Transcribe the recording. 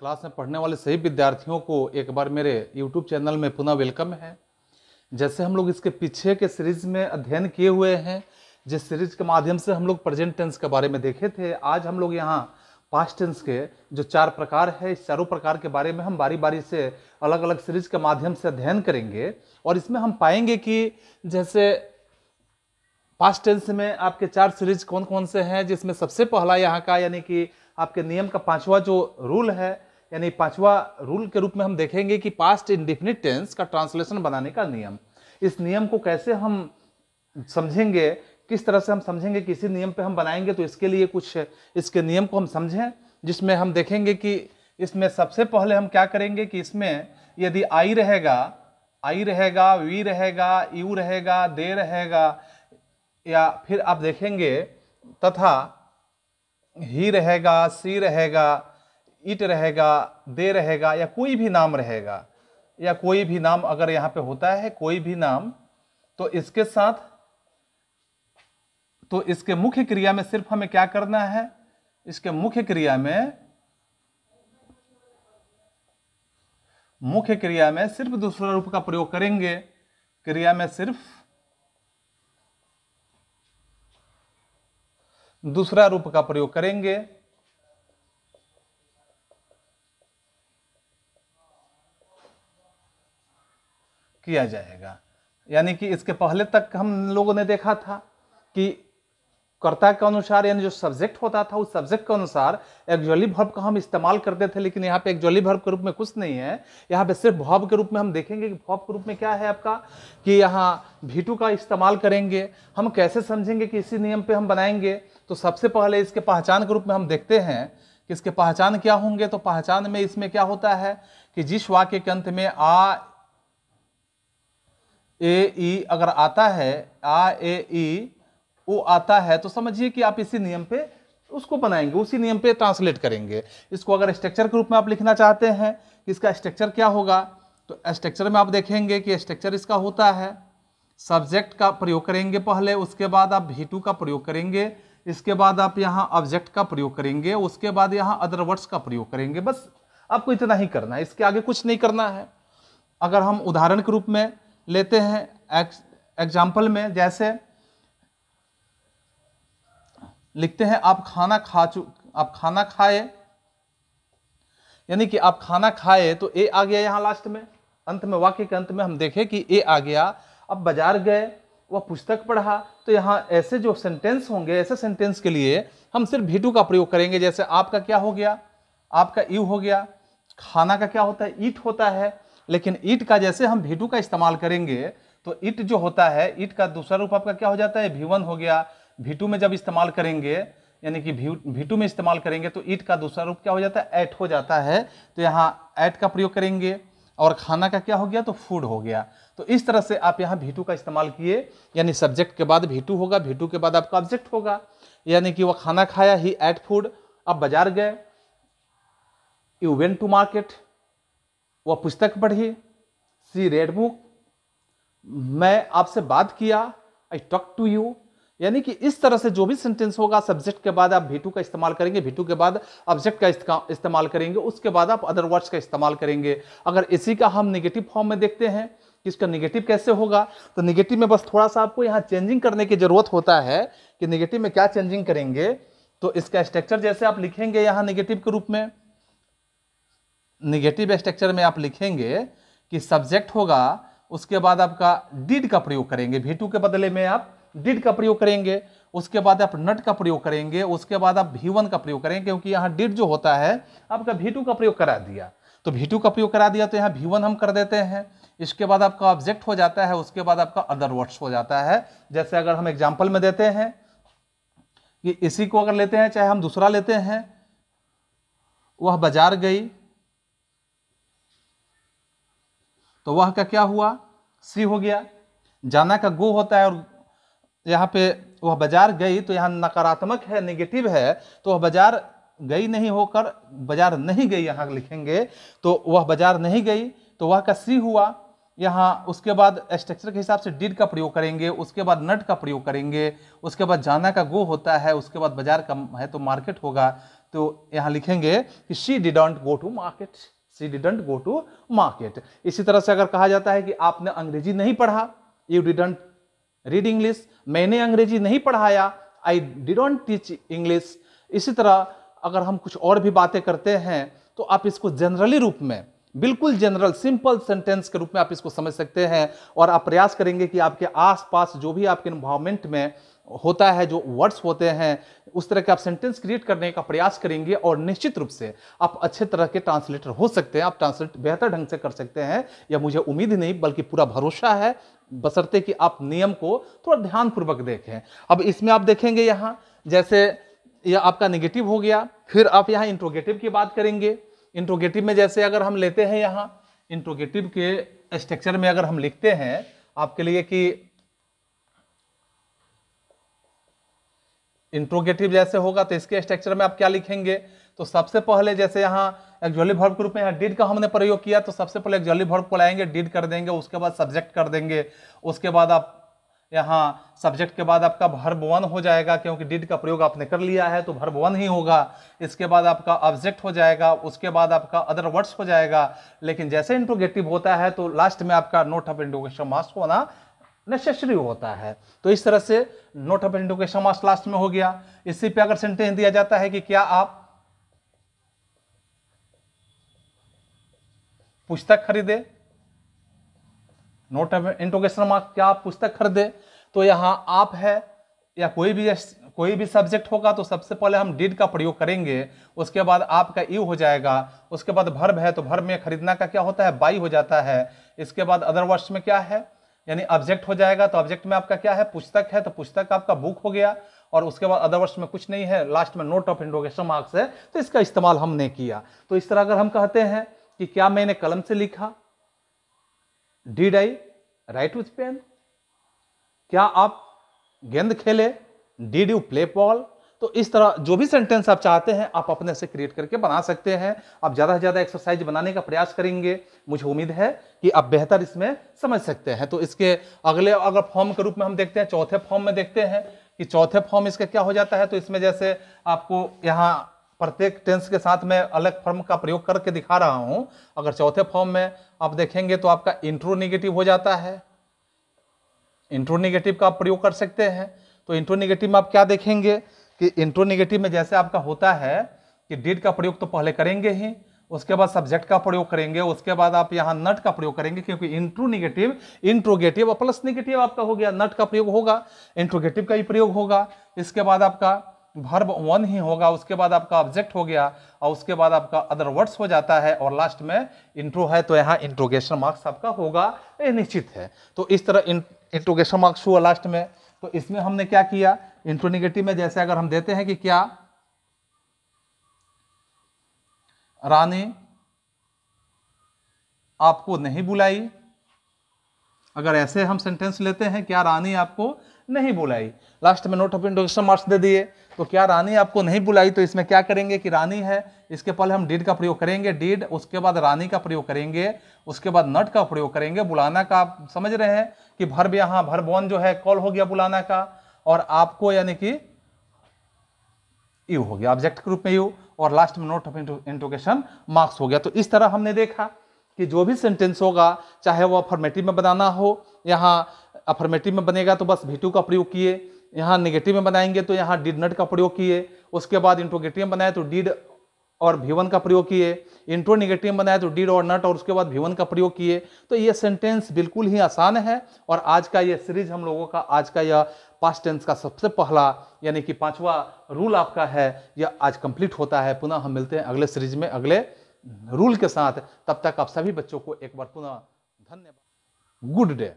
Class में पढ़ने वाले सभी विद्यार्थियों को एक बार मेरे यूट्यूब चैनल में पुनः वेलकम है। जैसे हम लोग इसके पीछे के सीरीज़ में अध्ययन किए हुए हैं, जिस सीरीज़ के माध्यम से हम लोग प्रेजेंट टेंस के बारे में देखे थे, आज हम लोग यहाँ पास्ट टेंस के जो चार प्रकार है, इस चारों प्रकार के बारे में हम बारी बारी से अलग अलग सीरीज़ के माध्यम से अध्ययन करेंगे और इसमें हम पाएँगे कि जैसे पास्ट टेंस में आपके चार सीरीज़ कौन कौन से हैं, जिसमें सबसे पहला यहाँ का यानी कि आपके नियम का पांचवा जो रूल है यानी पांचवा रूल के रूप में हम देखेंगे कि पास्ट इंडिफिनिट टेंस का ट्रांसलेशन बनाने का नियम। इस नियम को कैसे हम समझेंगे, किस तरह से हम समझेंगे, किसी नियम पे हम बनाएँगे तो इसके लिए कुछ इसके नियम को हम समझें, जिसमें हम देखेंगे कि इसमें सबसे पहले हम क्या करेंगे कि इसमें यदि आई रहेगा आई रहेगा वी रहेगा यू रहेगा, दे रहेगा, या फिर आप देखेंगे तथा ही रहेगा सी रहेगा इट रहेगा, दे रहेगा या कोई भी नाम रहेगा, या कोई भी नाम अगर यहाँ पे होता है, कोई भी नाम तो इसके साथ तो इसके मुख्य क्रिया में सिर्फ़ हमें क्या करना है? इसके मुख्य क्रिया में, मुख्य क्रिया में सिर्फ़ दूसरा रूप का प्रयोग करेंगे। क्रिया में सिर्फ़ दूसरा रूप का प्रयोग करेंगे। किया जाएगा। यानी कि इसके पहले तक हम लोगों ने देखा था कि कर्ता के अनुसार, यानी जो सब्जेक्ट होता था, उस सब्जेक्ट के अनुसार एक्जुअली भर्ब का हम इस्तेमाल करते थे, लेकिन यहाँ पे एक्जुअली भर्ब के रूप में कुछ नहीं है। यहाँ पे सिर्फ़ भॉब के रूप में हम देखेंगे कि भॉब के रूप में क्या है आपका, कि यहाँ भीटू का इस्तेमाल करेंगे। हम कैसे समझेंगे कि इसी नियम पे हम बनाएँगे? तो सबसे पहले इसके पहचान के रूप में हम देखते हैं कि इसके पहचान क्या होंगे। तो पहचान में इसमें क्या होता है कि जिस वाक्य के अंत में आ ए, ई अगर आता है, आ, ए, ई वो आता है तो समझिए कि आप इसी नियम पे उसको बनाएँगे, उसी नियम पे ट्रांसलेट करेंगे। इसको अगर स्ट्रक्चर के रूप में आप लिखना चाहते हैं कि इसका स्ट्रक्चर क्या होगा तो स्ट्रक्चर में आप देखेंगे कि स्ट्रक्चर इसका होता है। सब्जेक्ट का प्रयोग करेंगे पहले, उसके बाद आप भीटू का प्रयोग करेंगे, इसके बाद आप यहाँ ऑब्जेक्ट का प्रयोग करेंगे, उसके बाद यहाँ अदर वर्ड्स का प्रयोग करेंगे। बस आपको इतना ही करना है, इसके आगे कुछ नहीं करना है। अगर हम उदाहरण के रूप में लेते हैं एग्ज़ाम्पल में जैसे लिखते हैं, आप खाना खा चु, आप खाना खाए, यानी कि आप खाना खाए तो ए आ गया यहाँ लास्ट में, अंत में, वाक्य के अंत में हम देखें कि ए आ गया, अब बाज़ार गए, वह पुस्तक पढ़ा तो यहाँ ऐसे जो सेंटेंस होंगे, ऐसे सेंटेंस के लिए हम सिर्फ़ भीटू का प्रयोग करेंगे, जैसे आपका क्या हो गया, आपका यू हो गया, खाना का क्या होता है ईट होता है लेकिन ईट का जैसे हम भीटू का इस्तेमाल करेंगे तो ईट जो होता है, ईट का दूसरा रूप आपका क्या हो जाता है? भीवन हो गया। भीटू में जब इस्तेमाल करेंगे, यानी कि भीटू में इस्तेमाल करेंगे तो ईट का दूसरा रूप क्या हो जाता है? एट हो जाता है। तो यहाँ एट का प्रयोग करेंगे और खाना का क्या हो गया? तो फ़ूड हो गया। तो इस तरह से आप यहाँ भीटू का इस्तेमाल किए, यानी सब्जेक्ट के बाद भीटू होगा, भीटू के बाद आपका ऑब्जेक्ट होगा। यानी कि वह खाना खाया ही एट फ़ूड। अब बाज़ार गए। You went to market. वह पुस्तक पढ़ी सी रेड बुक मैं आपसे बात किया आई टॉक टू यू यानी कि इस तरह से जो भी सेंटेंस होगा सब्जेक्ट के बाद आप भीटू का इस्तेमाल करेंगे भीटू के बाद ऑब्जेक्ट का इस्तेमाल करेंगे, उसके बाद आप अदर वर्ड्स का इस्तेमाल करेंगे। अगर इसी का हम निगेटिव फॉर्म में देखते हैं, कि इसका निगेटिव कैसे होगा तो निगेटिव में बस थोड़ा सा आपको यहाँ चेंजिंग करने की ज़रूरत होता है, कि निगेटिव में क्या चेंजिंग करेंगे तो इसका स्ट्रक्चर जैसे आप लिखेंगे यहाँ निगेटिव के रूप में निगेटिव स्ट्रक्चर में आप लिखेंगे कि सब्जेक्ट होगा, उसके बाद आपका डिड का प्रयोग करेंगे। भीटू के बदले में आप डिड का प्रयोग करेंगे, उसके बाद आप नट का प्रयोग करेंगे, उसके बाद आप भी का प्रयोग करेंगे, क्योंकि यहाँ डिड जो होता है, आपका भी का प्रयोग करा दिया। तो भी का प्रयोग करा दिया तो यहाँ भी हम कर देते हैं। इसके बाद आपका ऑब्जेक्ट हो जाता है, उसके बाद आपका अदर वर्ड्स हो जाता है। जैसे अगर हम एग्ज़ाम्पल में देते हैं, कि इसी को अगर लेते हैं, चाहे हम दूसरा लेते हैं, वह बाज़ार गई तो वह का क्या हुआ? सी हो गया। जाना का गो होता है और यहाँ पे वह बाज़ार गई तो यहाँ नकारात्मक है नेगेटिव है तो वह बाज़ार गई नहीं होकर, बाज़ार नहीं गई, यहाँ लिखेंगे तो वह बाज़ार नहीं गई तो वह का सी हुआ। यहाँ उसके बाद स्ट्रक्चर के हिसाब से डिड का प्रयोग करेंगे, उसके बाद नट का प्रयोग करेंगे, उसके बाद जाना का गो होता है, उसके बाद बाज़ार का है तो मार्केट होगा। तो यहाँ लिखेंगे कि she didn't go to market she didn't go to market इसी तरह से अगर कहा जाता है कि आपने अंग्रेज़ी नहीं पढ़ा यू डिडंट रीड इंग्लिश मैंने अंग्रेज़ी नहीं पढ़ाया आई डिडोंट टीच इंग्लिश इसी तरह अगर हम कुछ और भी बातें करते हैं तो आप इसको जनरली रूप में, बिल्कुल जनरल सिंपल सेंटेंस के रूप में आप इसको समझ सकते हैं और आप प्रयास करेंगे कि आपके आसपास जो भी आपके इन्वायरमेंट में होता है, जो वर्ड्स होते हैं, उस तरह के आप सेंटेंस क्रिएट करने का प्रयास करेंगे और निश्चित रूप से आप अच्छे तरह के ट्रांसलेटर हो सकते हैं, आप ट्रांसलेट बेहतर ढंग से कर सकते हैं, या मुझे उम्मीद नहीं, बल्कि पूरा भरोसा है बसरते कि आप नियम को थोड़ा ध्यानपूर्वक देखें। अब इसमें आप देखेंगे यहाँ, जैसे यह आपका निगेटिव हो गया, फिर आप यहाँ इंट्रोगेटिव की बात करेंगे। इंट्रोगेटिव में जैसे अगर हम लेते हैं यहाँ इंट्रोगेटिव के स्ट्रक्चर में अगर हम लिखते हैं, आपके लिए कि इंट्रोगेटिव जैसे होगा तो इसके स्ट्रक्चर में आप क्या लिखेंगे? तो सबसे पहले जैसे यहाँ एक्जुअली भर्व के रूप में यहाँ डिड का हमने प्रयोग किया तो सबसे पहले एक्जुअली भर्व को लाएँगे डिड कर देंगे, उसके बाद सब्जेक्ट कर देंगे, उसके बाद आप यहाँ सब्जेक्ट के बाद आपका भर्ब वन हो जाएगा, क्योंकि डिड का प्रयोग आपने कर लिया है तो भर्ब वन ही होगा। इसके बाद आपका ऑब्जेक्ट हो जाएगा, उसके बाद आपका अदर वर्ड्स हो जाएगा। लेकिन जैसे इंट्रोगेटिव होता है तो लास्ट में आपका नोट ऑफ़ इंट्रोगेशन मार्क्स होना नेसेसरी होता है। तो इस तरह से note of interrogation marks last में हो गया। इसी पे अगर सेंटेंस दिया जाता है कि क्या आप पुस्तक खरीदे नोट ऑफ़ इंट्रोगेशन मार्क क्या आप पुस्तक खरीदे तो यहाँ आप है या कोई भी कोई भी सब्जेक्ट होगा तो सबसे पहले हम डिड का प्रयोग करेंगे। उसके बाद आपका यू हो जाएगा। उसके बाद भर्ब है तो भर्ब में खरीदना का क्या होता है? बाई हो जाता है। इसके बाद अदर वर्ड्स में क्या है? यानी ऑब्जेक्ट हो जाएगा तो ऑब्जेक्ट में आपका क्या है? पुस्तक है तो पुस्तक आपका बुक हो गया और उसके बाद अदर वर्ड्स में कुछ नहीं है। लास्ट में नोट ऑफ़ इंट्रोगेशन मार्क्स है तो इसका इस्तेमाल हमने किया। तो इस तरह अगर हम कहते हैं कि क्या मैंने कलम से लिखा? Did I write with pen क्या आप गेंद खेले? डिड यू प्ले बॉल तो इस तरह जो भी सेंटेंस आप चाहते हैं, आप अपने से क्रिएट करके बना सकते हैं। आप ज़्यादा से ज़्यादा एक्सरसाइज बनाने का प्रयास करेंगे। मुझे उम्मीद है कि आप बेहतर इसमें समझ सकते हैं। तो इसके अगले, अगर फॉर्म के रूप में हम देखते हैं, चौथे फॉर्म में देखते हैं कि चौथे फॉर्म इसका क्या हो जाता है तो इसमें जैसे आपको यहाँ प्रत्येक टेंस के साथ मैं अलग फॉर्म का प्रयोग करके दिखा रहा हूँ। अगर चौथे फॉर्म में आप देखेंगे तो आपका इंट्रो निगेटिव हो जाता है। इंट्रो निगेटिव का आप प्रयोग कर सकते हैं। तो इंट्रो निगेटिव में आप क्या देखेंगे? कि इंट्रो निगेटिव में जैसे आपका होता है कि डिड का प्रयोग तो पहले करेंगे ही, उसके बाद सब्जेक्ट का प्रयोग करेंगे, उसके बाद आप यहाँ नट का प्रयोग करेंगे, क्योंकि intro negative interrogative plus negative आपका हो गया नट का प्रयोग होगा इंट्रोगेटिव का ही प्रयोग होगा, इसके बाद आपका भर्ब वन ही होगा, उसके बाद आपका ऑब्जेक्ट हो गया, और उसके बाद आपका अदर वर्ड्स हो जाता है, और लास्ट में इंट्रो है तो यहाँ इंट्रोगेशन मार्क्स आपका होगा, ये निश्चित है। तो इस तरह इंट्रोगेशन मार्क्स हुआ लास्ट में। तो इसमें हमने क्या किया? इंट्रोनिगेटिव में जैसे अगर हम देते हैं कि क्या? रानी आपको नहीं बुलाई। अगर ऐसे हम सेंटेंस लेते हैं, क्या रानी आपको नहीं बुलाई। लास्ट में नोट ऑफ़ इंट्रोडक्शन मार्क्स दे दिए। तो क्या रानी आपको नहीं बुलाई? तो इसमें क्या करेंगे कि रानी है, इसके पहले हम डीड का प्रयोग करेंगे। डीड उसके बाद रानी का प्रयोग करेंगे। उसके बाद नट का प्रयोग करेंगे। बुलाना का आप समझ रहे हैं कि भर्ब यहाँ भर्ब वन जो है कॉल हो गया बुलाना का। और आपको यानी कि यू हो गया ऑब्जेक्ट के रूप में यू। और लास्ट में नोट ऑफ़ इंट्रोगेशन मार्क्स हो गया। तो इस तरह हमने देखा कि जो भी सेंटेंस होगा, चाहे वो अफर्मेटिव में बनाना हो, यहाँ अफर्मेटिव में बनेगा तो बस वी का प्रयोग किए, यहाँ निगेटिव में बनाएँगे तो यहाँ डिड नट का प्रयोग किए, उसके बाद इंट्रोगेटिव में बनाए तो डिड और वी का प्रयोग किए इंट्रो निगेटिव बनाए तो डिड और नट और उसके बाद वी का प्रयोग किए। तो ये सेंटेंस बिल्कुल ही आसान है और आज का ये सीरीज़ हम लोगों का, आज का यह पास्ट टेंस का सबसे पहला, यानी कि पांचवा रूल आपका है, यह आज कंप्लीट होता है। पुनः हम मिलते हैं अगले सीरीज़ में, अगले रूल के साथ। तब तक आप सभी बच्चों को एक बार पुनः धन्यवाद। Good day